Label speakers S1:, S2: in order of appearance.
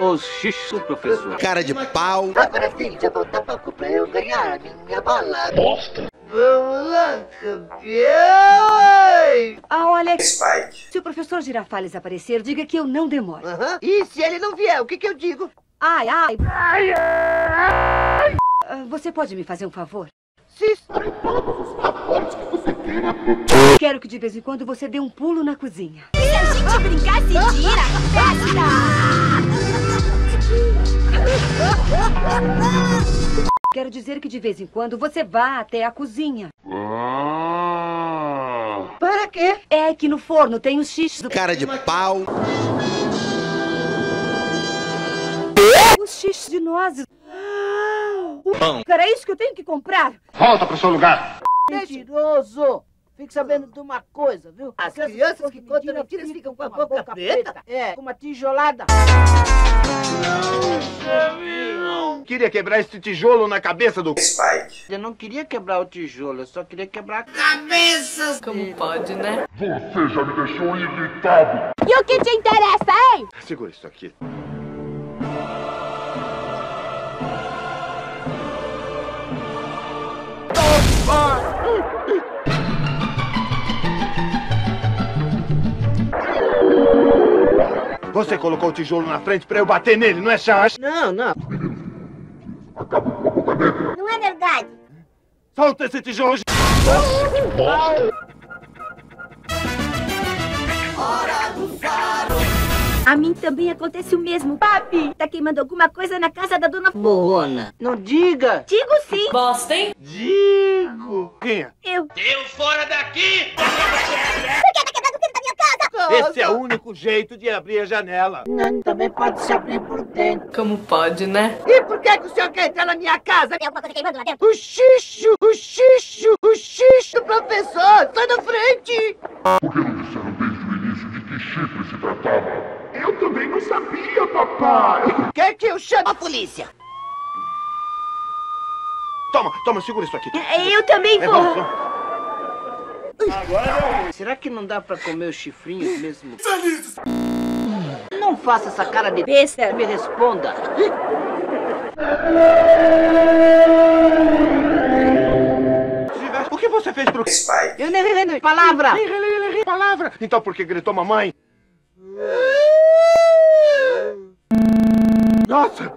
S1: os xixos do professor.
S2: Cara de pau.
S3: Agora, filho, já falta pouco pra eu ganhar a minha bola.
S4: Vamos lá, campeão!
S5: Ah, olha,
S2: Spike.
S5: se o professor Girafales aparecer, diga que eu não demoro.
S4: Aham. E se ele não vier, o que que eu digo?
S5: Ai, ai. Ah, Você pode me fazer um favor?
S4: Se...
S5: Quero que de vez em quando você dê um pulo na cozinha.
S6: Se a gente brincar, se tira! Festa!
S5: Quero dizer que de vez em quando você vá até a cozinha.
S4: Para quê?
S5: É que no forno tem os xixos.
S2: Cara de pau.
S5: Os xixos de nozes. Era isso que eu tenho que comprar?
S7: Volta pro seu lugar.
S4: Mentiroso! Fique sabendo de uma coisa, viu? As crianças que contam mentiras ficam com a boca preta. É, com uma tijolada.
S7: Queria quebrar esse tijolo na cabeça do.
S2: Spike.
S4: Eu não queria quebrar o tijolo, eu só queria quebrar...
S6: Como pode, né?
S7: Você já me deixou irritado.
S6: E o que te interessa, hein?
S7: Segura isso aqui. Você colocou o tijolo na frente pra eu bater nele, não é chance?
S4: Não, não.
S6: Não é verdade.
S7: Solta esse tijolo!
S6: A mim também acontece o mesmo. Papi, tá queimando alguma coisa na casa da dona
S4: Borrona. Não diga.
S6: Digo sim.
S7: Digo! Quem é?
S6: Eu.
S7: Esse é o único jeito de abrir a janela.
S4: Não, também pode se abrir por dentro.
S6: Como pode, né?
S4: E por que, que o senhor quer entrar na minha casa?
S6: Tem alguma coisa queimando lá dentro?
S4: O xixo, o xixo, o xixo, professor, sai da frente!
S7: Por que não disseram desde o início de que chifre se tratava? Eu também não sabia, papai!
S4: Quer que eu chame a polícia?
S7: Toma, toma, segura isso aqui.
S6: Eu também
S7: É,
S6: vou.
S7: vamos, vamos.
S4: Será que não dá pra comer os chifrinhos mesmo? Não faça essa cara de
S6: Besta.
S4: me responda.
S7: O que você fez pro...
S2: Spike.
S4: Eu nem rei palavra.
S7: Palavra! Então por que gritou mamãe? Nossa!